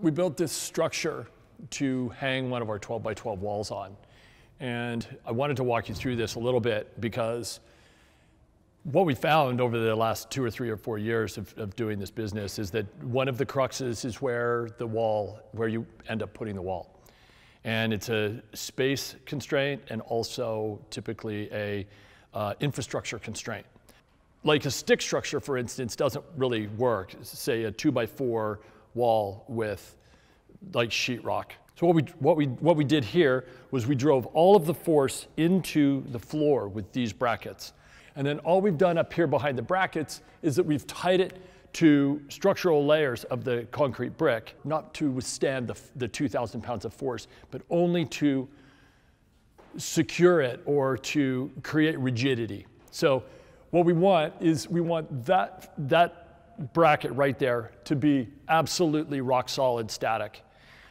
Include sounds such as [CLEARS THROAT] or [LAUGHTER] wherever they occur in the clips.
we built this structure to hang one of our 12 by 12 walls on. And I wanted to walk you through this a little bit because what we found over the last two or three or four years of, of, doing this business is that one of the cruxes is where the wall, where you end up putting the wall. And it's a space constraint and also typically a uh, infrastructure constraint. Like a stick structure, for instance, doesn't really work. Say a two by four wall with like sheetrock. So what we, what, we, what we did here was we drove all of the force into the floor with these brackets. And then all we've done up here behind the brackets is that we've tied it to structural layers of the concrete brick, not to withstand the, the 2,000 pounds of force, but only to secure it or to create rigidity. So what we want is we want that, that bracket right there to be absolutely rock solid static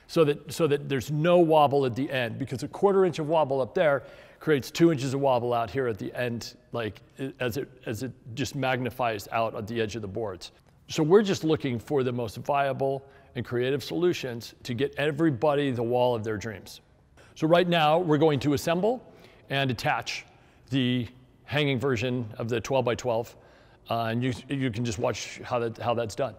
so that, so that there's no wobble at the end because a quarter inch of wobble up there creates two inches of wobble out here at the end, like as it, as it just magnifies out at the edge of the boards. So we're just looking for the most viable and creative solutions to get everybody the wall of their dreams. So right now we're going to assemble and attach the hanging version of the 12 by 12. Uh, and you, you can just watch how, that, how that's done.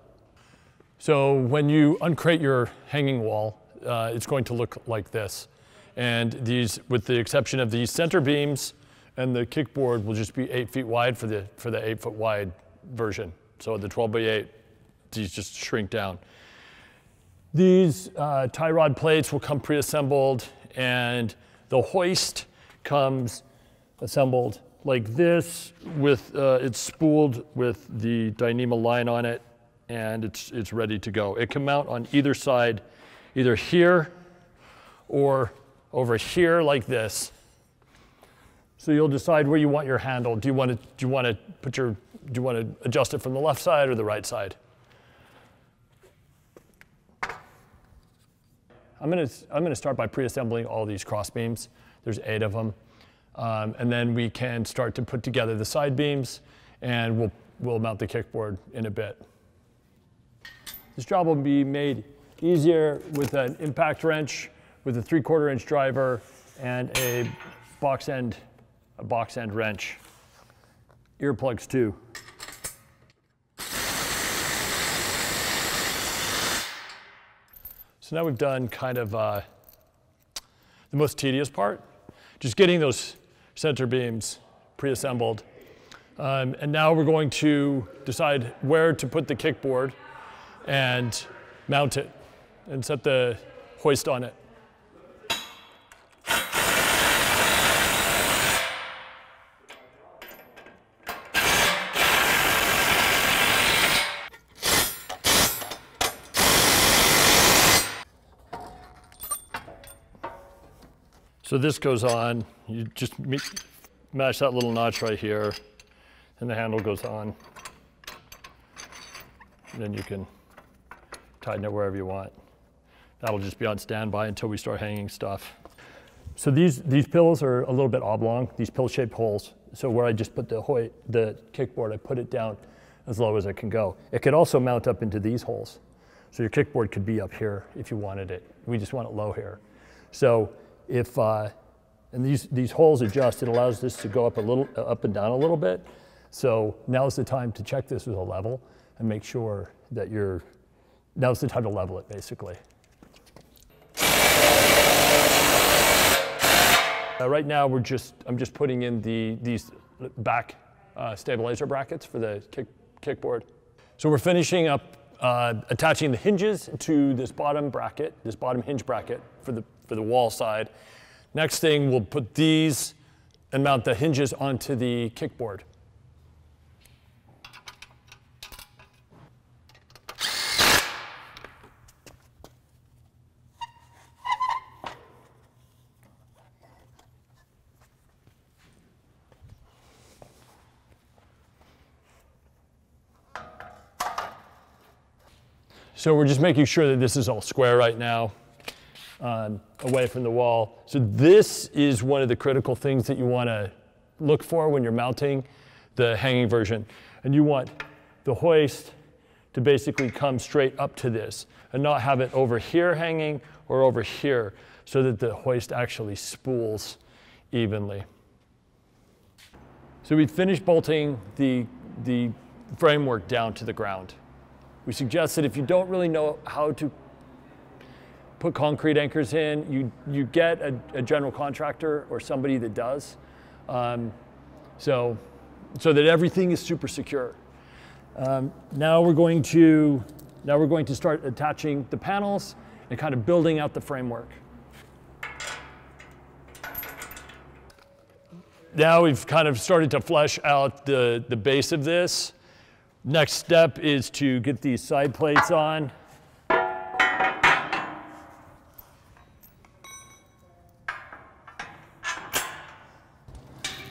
So when you uncrate your hanging wall, uh, it's going to look like this. And these, with the exception of these center beams and the kickboard will just be eight feet wide for the, for the eight foot wide version. So the 12 by eight, these just shrink down. These uh, tie rod plates will come pre-assembled and the hoist comes assembled like this with, uh, it's spooled with the Dyneema line on it and it's, it's ready to go. It can mount on either side, either here or over here like this. So you'll decide where you want your handle. Do you want to, do you want to put your, do you want to adjust it from the left side or the right side? I'm going to, I'm going to start by pre-assembling all these cross beams. There's eight of them. Um, and then we can start to put together the side beams and we'll, we'll mount the kickboard in a bit. This job will be made easier with an impact wrench, with a three quarter inch driver, and a box end, a box end wrench. Earplugs too. So now we've done kind of uh, the most tedious part, just getting those center beams pre-assembled. Um, and now we're going to decide where to put the kickboard and mount it and set the hoist on it. So this goes on, you just match that little notch right here, and the handle goes on. Then you can tighten it wherever you want. That'll just be on standby until we start hanging stuff. So these, these pills are a little bit oblong, these pill-shaped holes. So where I just put the, Hoyt, the kickboard, I put it down as low as it can go. It could also mount up into these holes. So your kickboard could be up here if you wanted it. We just want it low here. So if, uh, and these, these holes adjust, it allows this to go up a little, up and down a little bit. So now's the time to check this with a level and make sure that you're, now's the time to level it basically. Uh, right now we're just, I'm just putting in the, these back uh, stabilizer brackets for the kick, kickboard. So we're finishing up uh, attaching the hinges to this bottom bracket, this bottom hinge bracket for the, for the wall side. Next thing, we'll put these and mount the hinges onto the kickboard. So we're just making sure that this is all square right now, um, away from the wall. So this is one of the critical things that you want to look for when you're mounting the hanging version. And you want the hoist to basically come straight up to this and not have it over here hanging or over here so that the hoist actually spools evenly. So we finished bolting the, the framework down to the ground. We suggest that if you don't really know how to put concrete anchors in, you, you get a, a general contractor or somebody that does. Um, so, so that everything is super secure. Um, now we're going to now we're going to start attaching the panels and kind of building out the framework. Now we've kind of started to flesh out the, the base of this. Next step is to get these side plates on.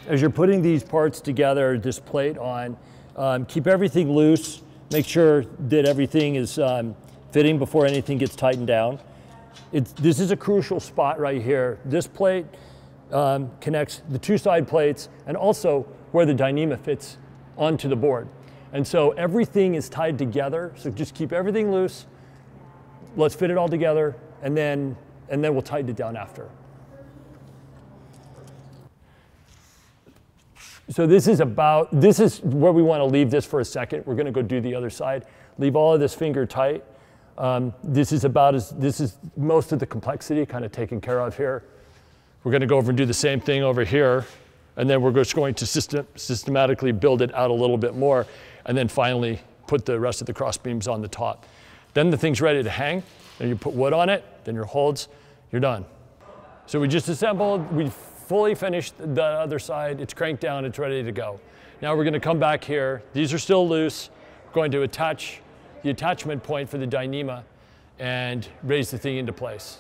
As you're putting these parts together, this plate on, um, keep everything loose. Make sure that everything is um, fitting before anything gets tightened down. It's, this is a crucial spot right here. This plate um, connects the two side plates and also where the Dyneema fits onto the board. And so everything is tied together. So just keep everything loose. Let's fit it all together and then, and then we'll tighten it down after. So this is about, this is where we want to leave this for a second. We're going to go do the other side. Leave all of this finger tight. Um, this is about as, this is most of the complexity kind of taken care of here. We're going to go over and do the same thing over here. And then we're just going to system, systematically build it out a little bit more and then finally put the rest of the cross beams on the top. Then the thing's ready to hang, and you put wood on it, then your holds, you're done. So we just assembled, we fully finished the other side, it's cranked down, it's ready to go. Now we're gonna come back here, these are still loose, we're going to attach the attachment point for the Dyneema and raise the thing into place.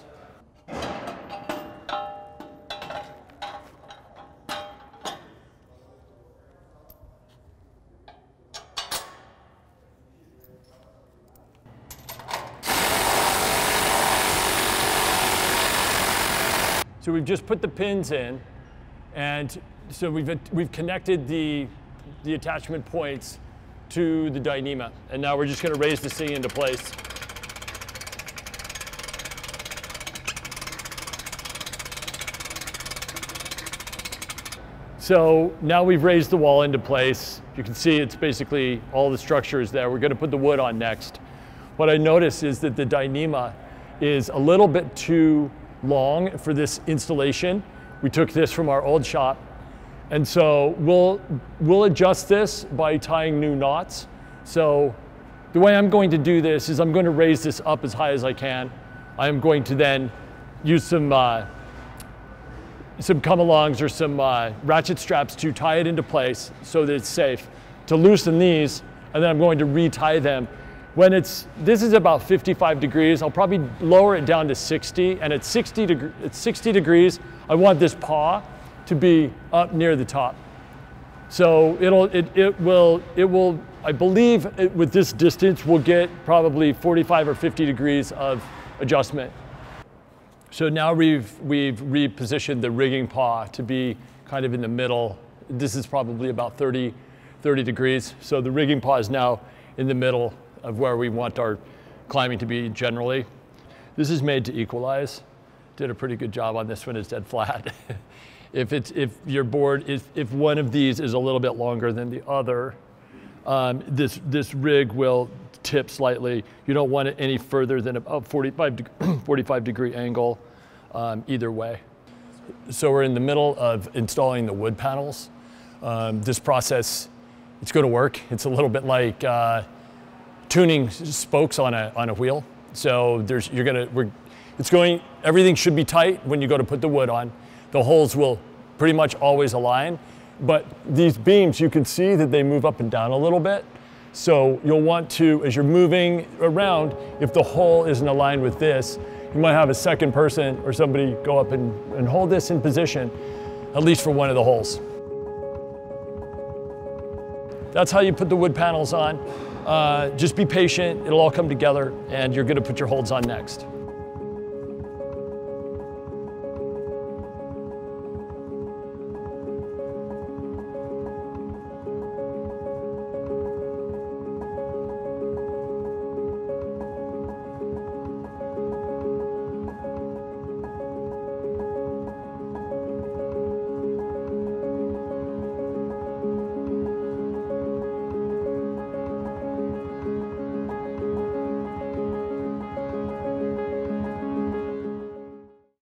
So we've just put the pins in, and so we've, we've connected the, the attachment points to the Dyneema. And now we're just gonna raise this thing into place. So now we've raised the wall into place. You can see it's basically all the structure is there. We're gonna put the wood on next. What I notice is that the Dyneema is a little bit too long for this installation. We took this from our old shop. And so we'll, we'll adjust this by tying new knots. So the way I'm going to do this is I'm going to raise this up as high as I can. I'm going to then use some, uh, some come-alongs or some uh, ratchet straps to tie it into place so that it's safe. To loosen these, and then I'm going to retie them when it's, this is about 55 degrees, I'll probably lower it down to 60, and at 60, deg at 60 degrees, I want this paw to be up near the top. So it'll, it, it will, it will, I believe it, with this distance, we'll get probably 45 or 50 degrees of adjustment. So now we've, we've repositioned the rigging paw to be kind of in the middle. This is probably about 30, 30 degrees. So the rigging paw is now in the middle of where we want our climbing to be generally. This is made to equalize. Did a pretty good job on this one, it's dead flat. [LAUGHS] if, it's, if your board, is, if one of these is a little bit longer than the other, um, this, this rig will tip slightly. You don't want it any further than a 45, [CLEARS THROAT] 45 degree angle um, either way. So we're in the middle of installing the wood panels. Um, this process, it's going to work. It's a little bit like uh, tuning spokes on a, on a wheel. So there's, you're gonna, we're, it's going, everything should be tight when you go to put the wood on. The holes will pretty much always align, but these beams, you can see that they move up and down a little bit. So you'll want to, as you're moving around, if the hole isn't aligned with this, you might have a second person or somebody go up and, and hold this in position, at least for one of the holes. That's how you put the wood panels on. Uh, just be patient, it'll all come together, and you're gonna put your holds on next.